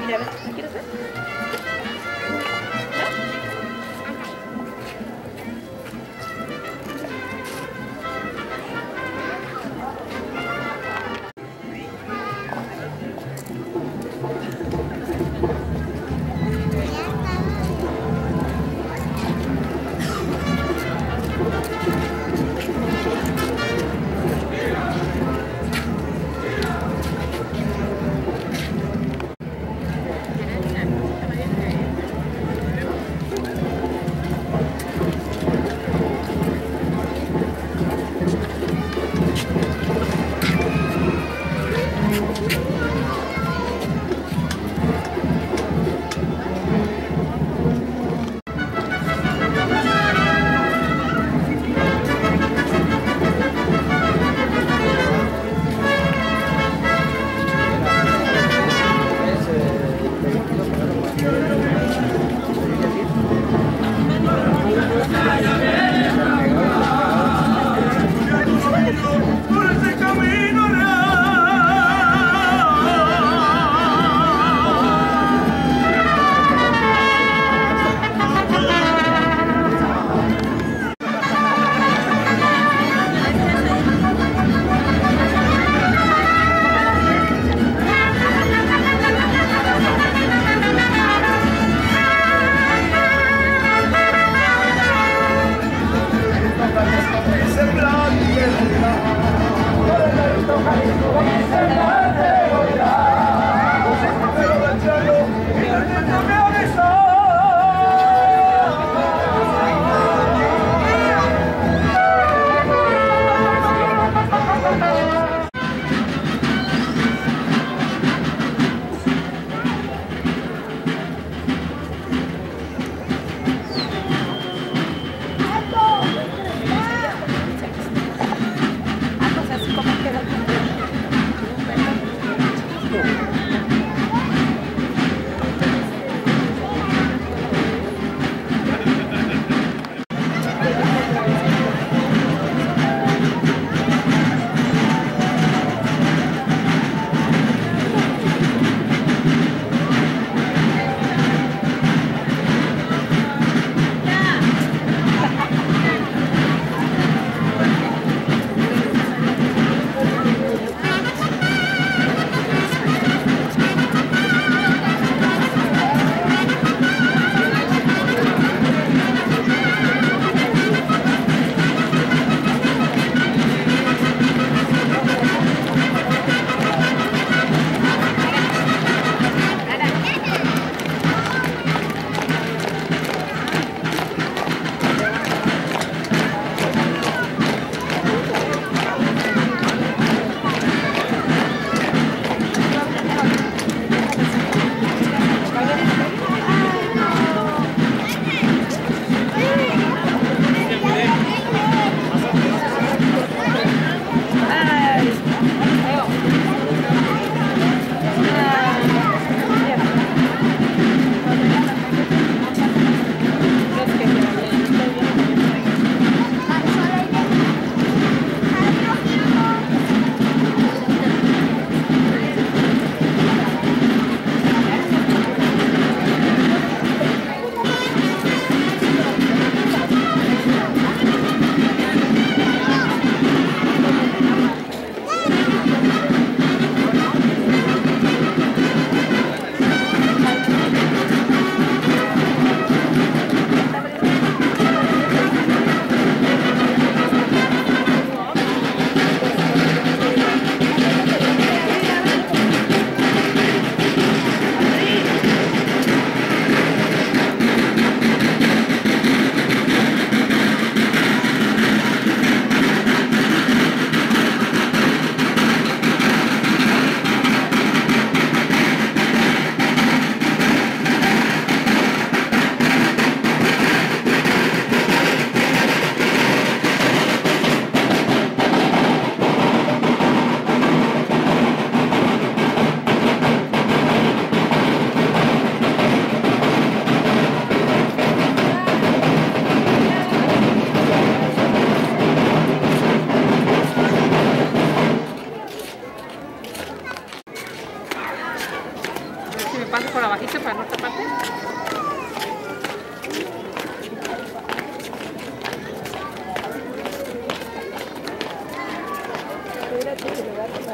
Mira,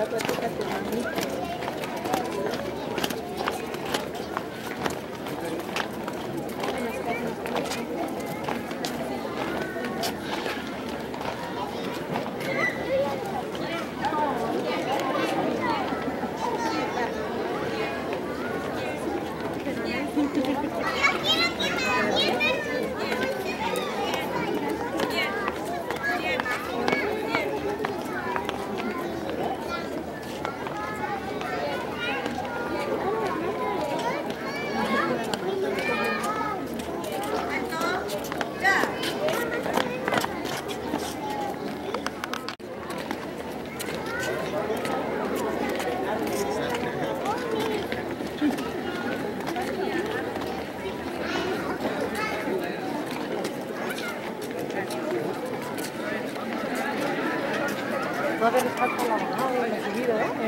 empezar platicar con mamita.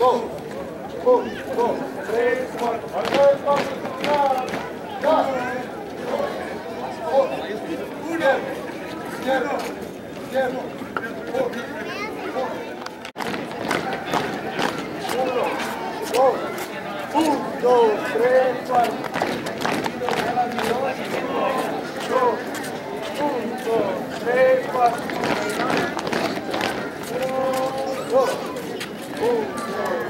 dos, un, dos, tres, cuatro, dos, uno, cierro, cierro, uno, dos, un, dos, tres, cuatro, dos, un, dos, tres, cuatro, Oh,